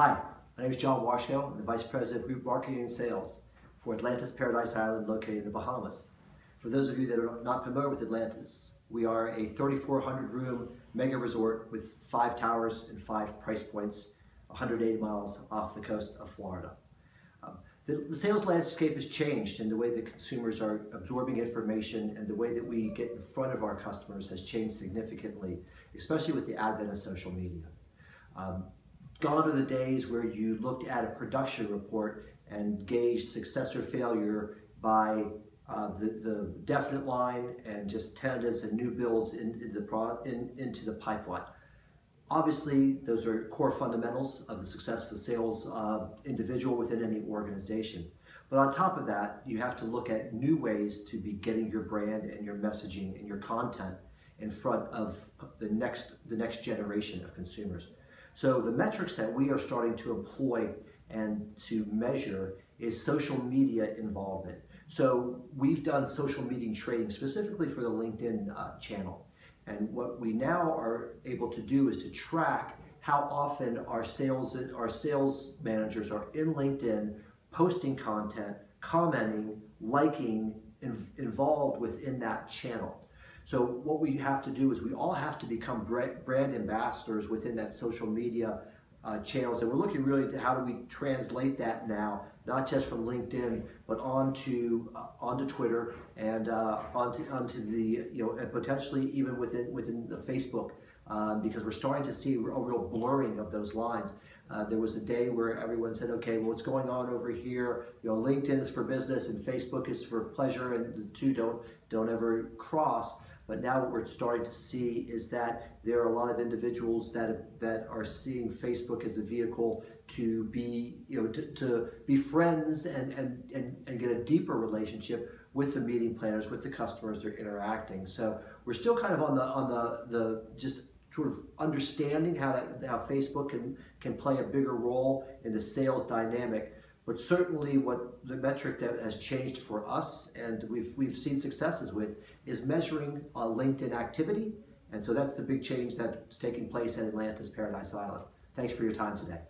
Hi, my name is John Washko. I'm the Vice President of Group Marketing and Sales for Atlantis Paradise Island located in the Bahamas. For those of you that are not familiar with Atlantis, we are a 3,400 room mega resort with five towers and five price points, 180 miles off the coast of Florida. Um, the, the, sales landscape has changed and the way that consumers are absorbing information and the way that we get in front of our customers has changed significantly, especially with the advent of social media. Um, Gone are the days where you looked at a production report and gauged success or failure by uh, the, the definite line and just tentatives and new builds in, in the pro, in, into the pipeline. Obviously, those are core fundamentals of the success of a sales uh, individual within any organization. But on top of that, you have to look at new ways to be getting your brand and your messaging and your content in front of the next, the next generation of consumers. So the metrics that we are starting to employ and to measure is social media involvement. So we've done social media trading specifically for the LinkedIn uh, channel. And what we now are able to do is to track how often our sales our sales managers are in LinkedIn posting content, commenting, liking, involved within that channel. So what we have to do is we all have to become brand ambassadors within that social media uh, channels. And we're looking really to how do we translate that now, not just from LinkedIn, but onto uh, onto Twitter and uh, onto onto the you know and potentially even within within the Facebook. Um, because we're starting to see a real blurring of those lines. Uh, there was a day where everyone said, okay, well, what's going on over here? You know, LinkedIn is for business and Facebook is for pleasure, and the two don't don't ever cross. But now what we're starting to see is that there are a lot of individuals that that are seeing Facebook as a vehicle to be, you know, to, to be friends and, and, and, and get a deeper relationship with the meeting planners, with the customers they're interacting. So we're still kind of on the on the the just sort of understanding how that how Facebook can can play a bigger role in the sales dynamic. But certainly what the metric that has changed for us and we've, we've seen successes with is measuring uh, LinkedIn activity. And so that's the big change that's taking place at Atlantis Paradise Island. Thanks for your time today.